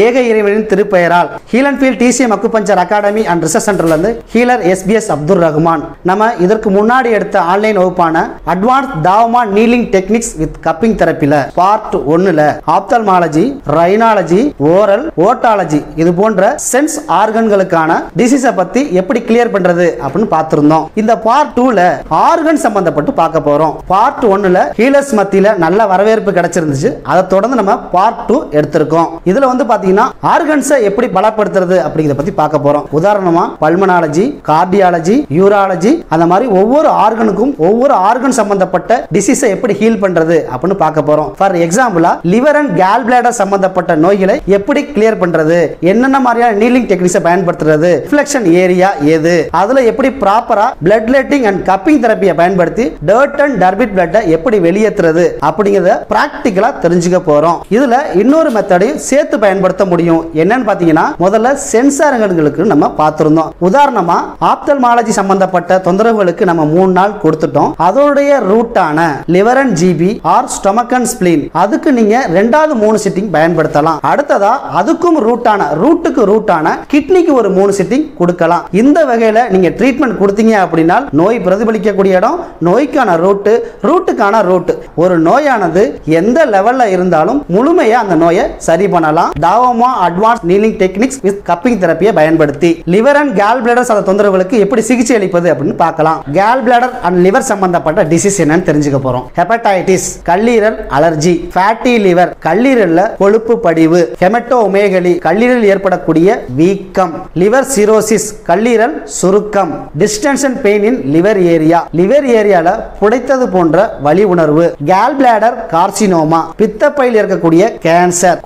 ஏக இறைவனின் திருப்பெயரால் Healinfield TCM acupuncture academy and research சென்டர்லேருந்து ஹீலர் எஸ்பிஎஸ் அப்துல் ரஹ்மான் நம்ம இதற்கு முன்னாடி எடுத்த ஆன்லைன் வகுப்பான அட்வான்ஸ் தாவமா நீலிங் டெக்னிக்ஸ் வித் கப்பிங் தெரப்பில பார்ட் ஒன்னுல ஆப்தல்மாலஜி ரைனாலஜி ஓரல் ஓட்டாலஜி இது போன்ற சென்ஸ் ஆர்கன்களுக்கான டிசீஸை பத்தி எப்படி கிளியர் பண்றது அப்படின்னு பார்த்திருந்தோம். இந்த பார்ட் டூல ஆர்கன் சம்பந்தப்பட்டு பார்க்க போறோம். பார்ட் ஒன்னுல ஹீலர்ஸ் மத்தியில நல்ல வரவேற்பு கிடைச்சிருந்துச்சு. அதை தொடர்ந்து நம்ம பார்ட் டூ எடுத்திருக்கோம். இதுல வந்து பாத்தீங்கன்னா ஆர்கன்ஸை எப்படி பலப்படுத்துறது அப்படிங்கிறத பத்தி பார்க்க போறோம். உதாரணமா பல்மனாலஜி கார்டியாலஜி யூராலஜி அந்த மாதிரி ஒவ்வொரு ஆர்கனுக்கும் ஒவ்வொரு ஆர்கன் சம்பந்தப்பட்ட டிசீஸை எப்படி ஹீல் பண்றது அப்படின்னு பார்க்க போறோம். ஃபார் எக்ஸாம்பிளா லிவர் அண்ட் கேல் பிளாடர் சம்பந்தப்பட்ட நோய்களை எப்படி கிளியர் பண்றது? என்னென்ன மாதிரியான நீலிங் டெக்னிக்ஸை பயன்படுத்துறது? ரிஃப்ளெக்ஷன் ஏரியா எது? அதுல எப்படி ப்ராப்பரா பிளட் லெட்டிங் அண்ட் கப்பிங் தெரப்பியை பயன்படுத்தி டர்ட் அண்ட் டர்பிட் பிளட்டை எப்படி வெளியேற்றுறது அப்படிங்கிறத பிராக்டிக்கலா தெரிஞ்சுக்க போறோம். இதுல இன்னொரு மெத்தடையும் சேர்த்து பயன்படுத்த முடியும். என்னன்னு பாத்தீங்கன்னா முதல்ல சென்சாரங்களுக்கு நம்ம பார்த்திருந்தோம். உதாரணமா ஆப்தல்மாலஜி சம்பந்தப்பட்ட தொந்தரவுகளுக்கு நம்ம மூணு நாள் கொடுத்துட்டோம். அதோடைய ரூட்டான liver and GB or stomach and spleen அதுக்கு நீங்க ரெண்டாவது மூணு சிட்டிங் பயன்படுத்தலாம். அடுத்ததா அதுக்கும் ரூட்டான ரூட்டுக்கு ரூட்டான கிட்னிக்கு ஒரு மூணு சிட்டிங் கொடுக்கலாம். இந்த வகையில நீங்க ட்ரீட்மெண்ட் கொடுத்தீங்க அப்படின்னா நோய் பிரதிபலிக்கக்கூடிய இடம் நோய்க்கான ரூட்டு ரூட்டுக்கான ரூட்டு. ஒரு நோயானது எந்த லெவல்ல இருந்தாலும் முழுமையா அந்த நோயை சரி பண்ணலாம். லாவோமா advance needling techniques with cupping தெரப்பியை பயன்படுத்தி லிவர் அண்ட் கேல் பிளடர்ஸ் சார்ந்த தொந்தரவுகளுக்கு எப்படி சிகிச்சை அளிப்பது அப்படின்னு பார்க்கலாம். கேல் பிளடர் அண்ட் லிவர் சம்பந்தப்பட்ட டிசீஸ் என்னன்னு தெரிஞ்சுக்க போறோம். ஹெப்படைட்டிஸ் கல்லீரல் அலர்ஜி ஃபேட்டி லிவர் கல்லீரல்ல கொழுப்பு படிவு ஹெமட்டோமேகலி கல்லீரல் ஏற்படக்கூடிய வீக்கம் லிவர் சிரோசிஸ் கல்லீரல் சுருக்கம் distension pain in liver area liver ஏரியால புடைத்தது போன்ற வலி உணர்வு கேல் பிளாடர் கார்சினோமா பித்தப்பையில் இருக்கக்கூடிய கேன்சர்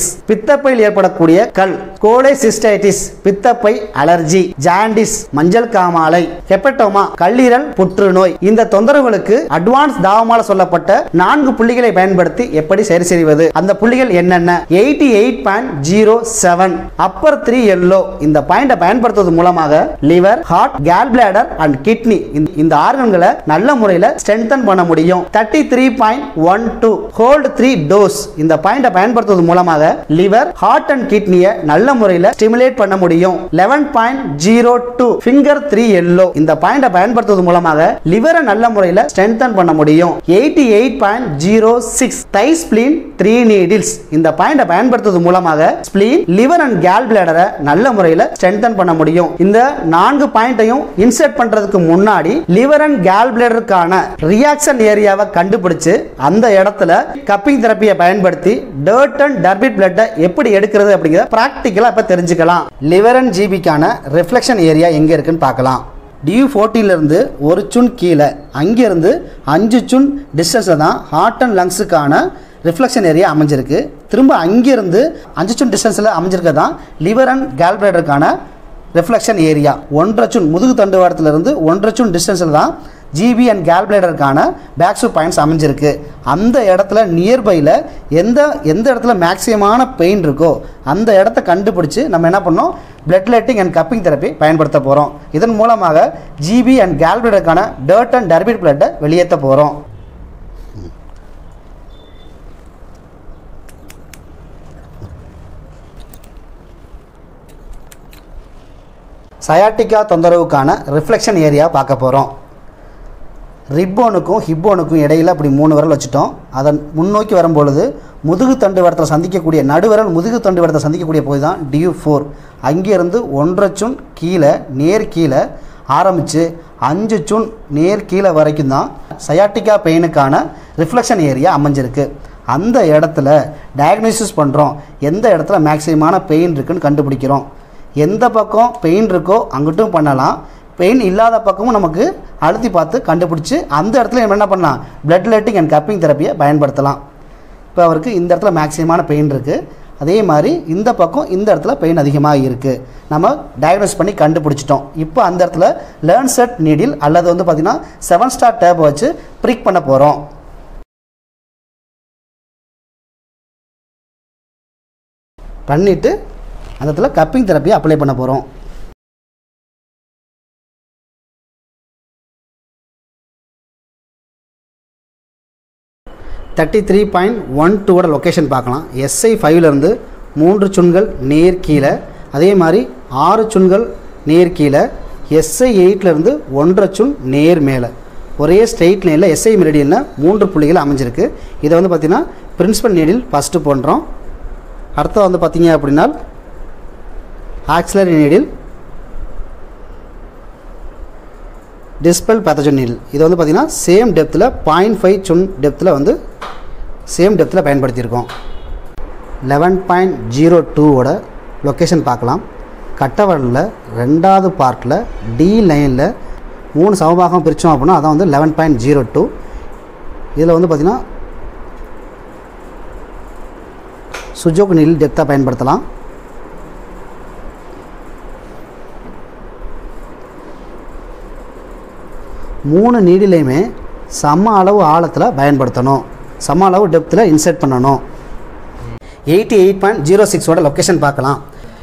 கோலேலித்தியாசிஸ் பித்தப்பையில் ஏற்படக்கூடிய கல் கோலேசிஸ்டைட்டிஸ் பித்தப்பை அலர்ஜி ஜாண்டிஸ் மஞ்சள் காமாலை ஹெப்படோமா கல்லீரல் புற்றுநோய். இந்த தொந்தரவுகளுக்கு அட்வான்ஸ் தாவமால சொல்லப்பட்ட நான்கு புள்ளிகளை பயன்படுத்தி எப்படி சரி செய்வது? அந்த புள்ளிகள் என்னென்ன? Eighty eight point zero seven. Upper three yellow. இந்த பாயிண்டை பயன்படுத்துவது மூலமாக liver heart gall bladder and kidney இந்த ஆர்கன்களை நல்ல முறையில் ஸ்ட்ரென்தன் பண்ண முடியும். Thirty three point one two hold three dose இந்த பாயிண்டை பயன்படுத்துவது மூலமாக லிவர் ஹார்ட் அண்ட் கிட்னியை நல்ல முறையில் ஸ்டிமுலேட் பண்ண முடியும். Eleven point zero two finger three yellow இந்த பாயிண்டை பயன்படுத்துவது மூலமாக லிவரை நல்ல முறையில் ஸ்ட்ரென்தன் பண்ண முடியும். Eighty eight point zero six தை ஸ்பிளீன் த்ரீ நீடில்ஸ் இந்த பாயிண்டை பயன்படுத்துவது மூலமாக ஸ்பிளீன் லிவர் அண்ட் கேல் பிளேடரை நல்ல முறையில் ஸ்ட்ரென்தன் பண்ண முடியும். இந்த நான்கு பாயிண்டையும் இன்சர்ட் பண்றதுக்கு முன்னாடி லிவர் அண்ட் கேல் பிளேடருக்கான ரியாக்ஷன் ஏரியாவை கண்டுபிடிச்சு அந்த இடத்துல கப்பிங் தெரப்பியை பயன்படுத்தி டர்ட் அண்ட் டர்பிட் பிளட்டை எப்படி எடுக்கிறது அப்படிங்கிறத ப்ராக்டிக்கலாக இப்போ தெரிஞ்சுக்கலாம். லிவர் அண்ட் ஜிபிக்கான ரிஃப்ளெக்ஷன் ஏரியா எங்கே இருக்குன்னு பார்க்கலாம். டியூ ஃபோர்ட்டிலேருந்து ஒரு சுன் கீழே அங்கேருந்து அஞ்சு சுன் டிஸ்டன்ஸில் தான் ஹார்ட் அண்ட் லங்ஸுக்கான ரிஃப்ளெக்ஷன் ஏரியா அமைஞ்சிருக்கு. திரும்ப அங்கேருந்து அஞ்சு சுன் டிஸ்டன்ஸில் அமைஞ்சிருக்க தான் லிவர் அண்ட் கேல்பரேட்டருக்கான ரிஃப்ளெக்ஷன் ஏரியா ஒன்றரை சுன் முதுகு தண்டுவாரத்திலிருந்து ஒன்றரை சுன் டிஸ்டன்ஸில் தான் ஜிபி அண்ட் கேல்பிளேடருக்கான பேக்ஸு பாயிண்ட்ஸ் அமைஞ்சிருக்கு. அந்த இடத்துல நியர்பையில் எந்த எந்த இடத்துல மேக்சிமமான பெயின் இருக்கோ அந்த இடத்த கண்டுபிடிச்சி நம்ம என்ன பண்ணோம்? Blood letting and cupping therapy பயன்படுத்த போகிறோம் இதன் மூலமாக ஜிபி அண்ட் கேல்பிளேடருக்கான டர்ட் அண்ட் டர்பிட் பிளட்டை வெளியேற்ற போகிறோம் சயாட்டிக்கா தொந்தரவுக்கான ரிஃப்ளெக்ஷன் ஏரியா பார்க்க போகிறோம் ரிப்போனுக்கும் ஹிப்போனுக்கும் இடையில் அப்படி மூணு விரல் வச்சுட்டோம். அதன் முன்னோக்கி வரும்பொழுது முதுகு தண்டு வரத்தில் சந்திக்கக்கூடிய நடுவிரல் முதுகு தண்டு வரத்தை சந்திக்கக்கூடிய போது தான் டியூ ஃபோர் அங்கேருந்து ஒன்றரை சுன் கீழே நேர் கீழே ஆரம்பித்து அஞ்சு சுன் நேர் கீழே வரைக்கும் தான் சயாட்டிக்கா பெயினுக்கான ரிஃப்ளெக்ஷன் ஏரியா அமைஞ்சிருக்கு. அந்த இடத்துல டயக்னோசிஸ் பண்ணுறோம் எந்த இடத்துல மேக்சிமமான பெயின் இருக்குன்னு கண்டுபிடிக்கிறோம். எந்த பக்கம் பெயின் இருக்கோ அங்கிட்டும் பண்ணலாம். பெயின் இல்லாத பக்கமும் நமக்கு அழுத்தி பார்த்து கண்டுபிடிச்சி அந்த இடத்துல நம்ம என்ன பண்ணலாம்? பிளட் லெட்டிங் அண்ட் கப்பிங் தெரப்பியை பயன்படுத்தலாம். இப்போ அவருக்கு இந்த இடத்துல மேக்சிமமான பெயின் இருக்குது அதே மாதிரி இந்த பக்கம் இந்த இடத்துல பெயின் அதிகமாக இருக்குது நம்ம டயக்னோஸ் பண்ணி கண்டுபிடிச்சிட்டோம். இப்போ அந்த இடத்துல லேர்ன் செட் நீடில் அல்லது வந்து பார்த்திங்கன்னா செவன் ஸ்டார் டேப் வச்சு ப்ரிக் பண்ண போகிறோம் பண்ணிவிட்டு அந்த இடத்துல கப்பிங் தெரப்பியை அப்ளை பண்ண போகிறோம் தேர்ட்டி த்ரீ பாயிண்ட் ஒன் டூவோட லொக்கேஷன் பார்க்கலாம். எஸ்ஐ ஃபைவ்லேருந்து மூன்று சுண்கள் நேர் கீழே அதே மாதிரி ஆறு சுண்கள் நேர் கீழே எஸ்ஐ எயிட்லேருந்து ஒன்றரை சுண் நேர் மேலே. ஒரே ஸ்ட்ரெயிட் லைனில் எஸ்ஐ மெரிடியனில் மூன்று புள்ளிகள் அமைஞ்சிருக்கு. இதை வந்து பார்த்திங்கன்னா பிரின்சிபல் நீடில் ஃபஸ்ட்டு பண்ணுறோம் அடுத்தது வந்து பார்த்திங்க அப்படின்னா auxiliary needle dispel pathogen needle இது வந்து பார்த்திங்கன்னா சேம் டெப்த்தில் பாயிண்ட் ஃபைவ் சுன் டெப்த்தில் வந்து சேம் டெப்த்தில் பயன்படுத்தியிருக்கோம். லெவன் பாயிண்ட் ஜீரோ டூவோட லொக்கேஷன் பார்க்கலாம். கட்டவரில் ரெண்டாவது பார்ட்டில் டி லைனில் மூணு சமபாகம் பிரித்தோம் அப்படின்னா அதான் வந்து லெவன் பாயிண்ட் ஜீரோ டூ இதில் வந்து பார்த்திங்கன்னா சுஜோக் நீல் டெப்த்தாக பயன்படுத்தலாம். மூணு நீடிலையுமே சம அளவு ஆழத்தில் பயன்படுத்தணும். சம அளவு டெப்த்தில் இன்சர்ட் பண்ணணும். எயிட்டி எயிட் பாயிண்ட் ஜீரோ சிக்ஸோட லொக்கேஷன் பார்க்கலாம்.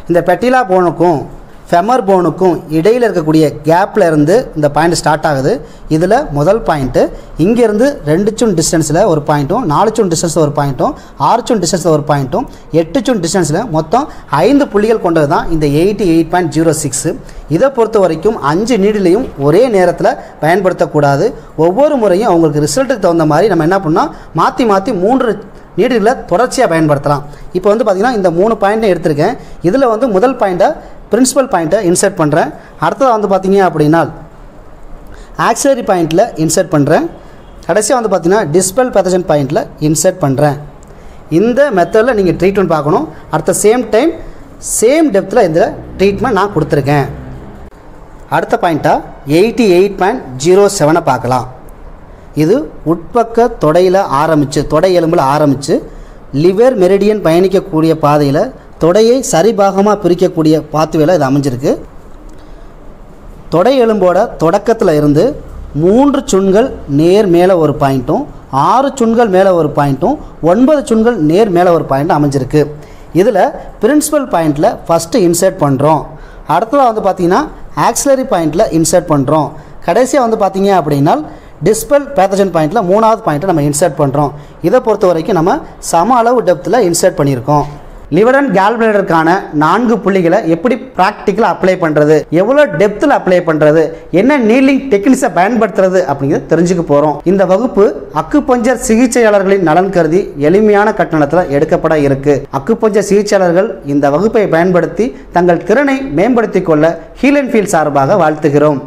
இந்த பெட்டிலா போனுக்கும் ஃபெமர் போனுக்கும் இடையில் இருக்கக்கூடிய கேப்பில் இருந்து இந்த பாயிண்ட் ஸ்டார்ட் ஆகுது. இதில் முதல் பாயிண்ட்டு இங்கேருந்து ரெண்டு சுன் டிஸ்டன்ஸில் ஒரு பாயிண்ட்டும் நாலு சுன் டிஸ்டன்ஸில் ஒரு பாயிண்ட்டும் ஆறு சுன் டிஸ்டன்ஸில் ஒரு பாயிண்ட்டும் எட்டு சுன் டிஸ்டன்ஸில் மொத்தம் ஐந்து புள்ளிகள் கொண்டது தான் இந்த eighty eight point zero six இதை பொறுத்த வரைக்கும் அஞ்சு நீடிலையும் ஒரே நேரத்தில் பயன்படுத்தக்கூடாது. ஒவ்வொரு முறையும் அவங்களுக்கு ரிசல்ட்டுக்கு தகுந்த மாதிரி நம்ம என்ன பண்ணால் மாற்றி மாற்றி மூன்று நீடுகளை தொடர்ச்சியாக பயன்படுத்தலாம். இப்போ வந்து பார்த்திங்கன்னா இந்த மூணு பாயிண்ட்டை எடுத்திருக்கேன். இதில் வந்து முதல் பாயிண்ட்டை பிரின்சிபல் பாயிண்ட்டை இன்சர்ட் பண்ணுறேன் அடுத்ததாக வந்து பார்த்திங்க அப்படின்னா ஆக்சிலரி பாயிண்ட்டில் இன்சர்ட் பண்ணுறேன் கடைசியாக வந்து பார்த்திங்கன்னா டிஸ்பல் பேத்தஜன் பாயிண்ட்டில் இன்சர்ட் பண்ணுறேன் இந்த மெத்தடில் நீங்கள் ட்ரீட்மெண்ட் பார்க்கணும். At the same time same டெப்த்தில் இந்த ட்ரீட்மெண்ட் நான் கொடுத்துருக்கேன். அடுத்த பாயிண்ட்டாக எயிட்டி எயிட் பாயிண்ட் ஜீரோ செவனை பார்க்கலாம். இது உட்பக்க தொடையில் ஆரம்பித்து தொடை எலும்பில் ஆரம்பித்து லிவர் மெரிடியன் பயணிக்கக்கூடிய பாதையில் தொடையை சரிபாகமாக பிரிக்கக்கூடிய பாத்துவேல இது அமைஞ்சிருக்கு. தொடை எலும்போட தொடக்கத்தில் இருந்து மூன்று சுண்கள் நேர் மேலே ஒரு பாயிண்ட்டும் ஆறு சுண்கள் மேலே ஒரு பாயிண்ட்டும் ஒன்பது சுண்கள் நேர் மேலே ஒரு பாயிண்ட்டும் அமைஞ்சிருக்கு. இதில் பிரின்சிபல் பாயிண்டில் ஃபஸ்ட்டு இன்சர்ட் பண்ணுறோம் அடுத்ததாக வந்து பார்த்திங்கன்னா ஆக்சிலரி பாயிண்ட்டில் இன்சர்ட் பண்ணுறோம் கடைசியாக வந்து பார்த்தீங்க அப்படின்னா டிஸ்பல் பேத்தஜன் பாயிண்ட்டில் மூணாவது பாயிண்ட்டை நம்ம இன்சர்ட் பண்ணுறோம் இதை பொறுத்த வரைக்கும் நம்ம சம அளவு டெப்த்தில் இன்சர்ட் பண்ணியிருக்கோம். லிவர் அண்ட் கேல்பிளேடருக்கான நான்கு புள்ளிகளை எப்படி ப்ராக்டிக்கலாக அப்ளை பண்ணுறது எவ்வளோ டெப்த்தில் அப்ளை பண்ணுறது என்ன நீலிங் டெக்னிக்ஸை பயன்படுத்துறது அப்படிங்கிறத தெரிஞ்சுக்க போகிறோம் இந்த வகுப்பு அக்குப்பஞ்சர் சிகிச்சையாளர்களின் நலன் கருதி எளிமையான கட்டணத்தில் எடுக்கப்பட இருக்கு. அக்குப்பஞ்சர் சிகிச்சையாளர்கள் இந்த வகுப்பை பயன்படுத்தி தங்கள் திறனை மேம்படுத்திக் கொள்ள ஹீல் அண்ட் ஃபீல் சார்பாக வாழ்த்துகிறோம்.